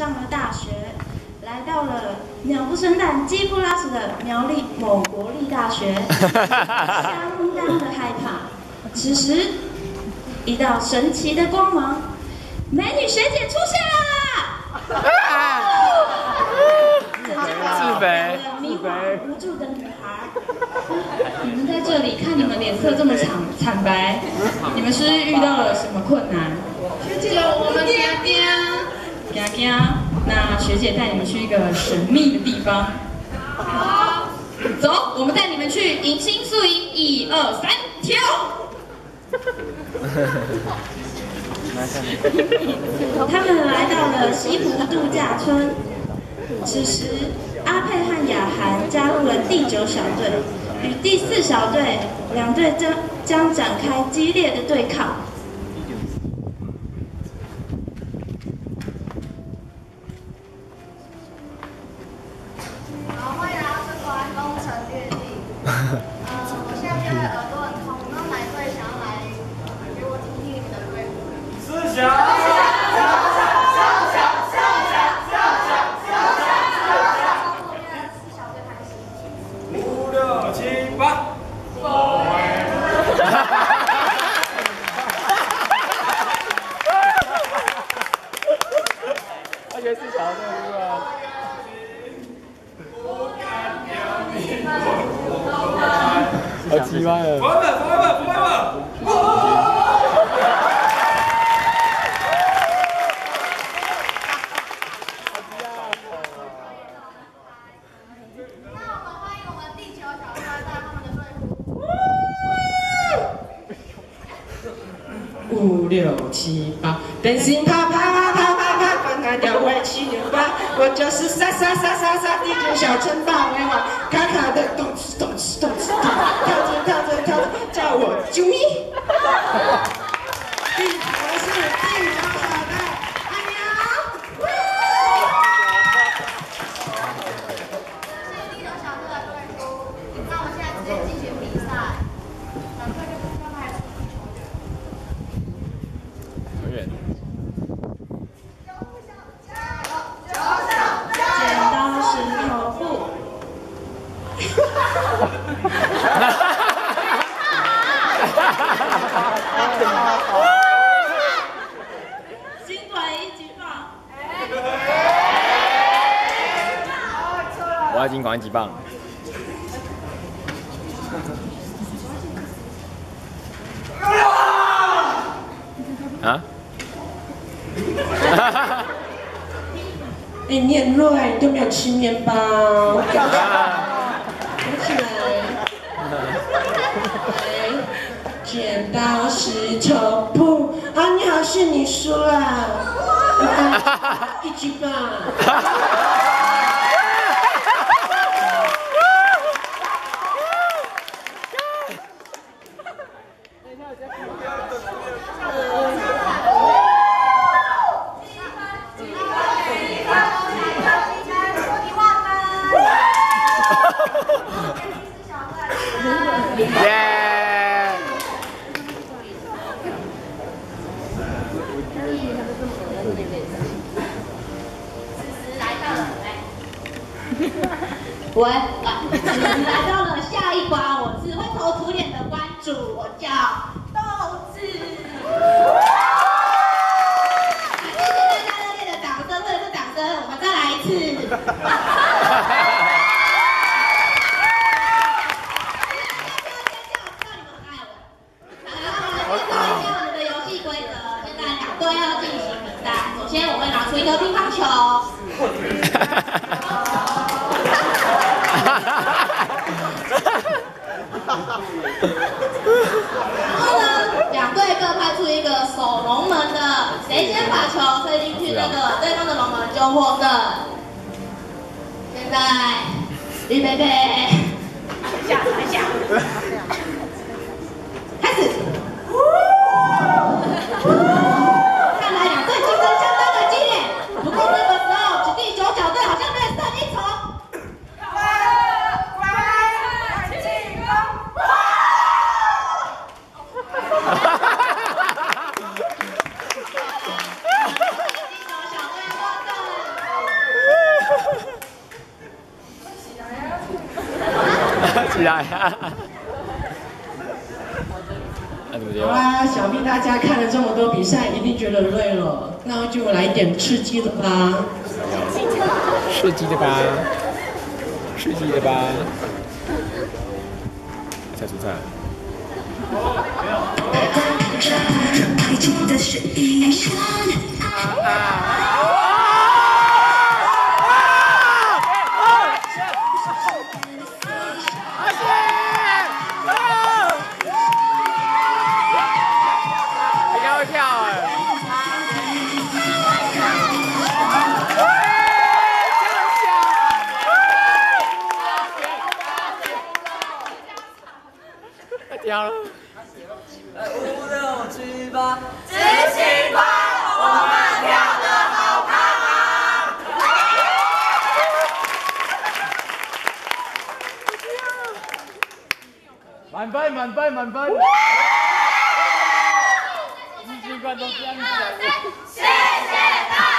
上了大学，来到了鸟不生蛋、鸡不拉屎的苗栗某国立大学，相当的害怕。此时，一道神奇的光芒，美女学姐出现啦！自卑，迷惑无助的女孩，你们在这里看你们脸色这么惨惨白，你们是是遇到了什么困难？学姐，我们爹爹。嘎嘎，那学姐带你们去一个神秘的地方。好，走，我们带你们去迎新宿营，一二三，跳。他们来到了西湖度假村。此时，阿佩和雅涵加入了第九小队，与第四小队两队将将展开激烈的对抗。好，欢迎来到这关东城月地。呃，我现在觉得耳朵很痛，那哪一队想要来给我听听你们的队伍？思想。从左边的四小队开始。五六七八。他原是小队伍啊。好奇怪了。Forever, forever, forever. 那我们欢迎我们第九小队带他们的队伍。五六七八，等心啪啪啪啪啪啪，管它掉尾七六八，我就是傻傻傻傻傻地球小城大胃王，卡卡的咚次咚次咚次动，跳着跳着跳着，叫我啾咪。第我是第九小队，阿苗。这是第九小队的队伍。那我们现在直接进行比赛。两队就不要派出球员。很远。剪刀石头布。新短一举报。我要金管几棒？啊？哎，你很弱哎，你都没有吃面包。啊拿起来。来，剪刀石头布，啊，你好，是你输了。啊一起吧。耶！喂，来到了下一关，我是灰头土脸的关主，我叫豆子。谢谢大家热烈的掌声，为了这掌声，我们再来一次。我们的游戏规则，现在两队要进行比赛。首先，我会拿出一个乒乓球。然然后呢，两队各派出一个守龙门的，谁先把球推进去，那个对方的龙门就获胜。现在，预备备，下下，起来？好啦，想必大家看了这么多比赛，一定觉得累了，那就来点刺激的吧。刺激的吧？刺激的吧？猜出菜。爱情一二三谢谢大家。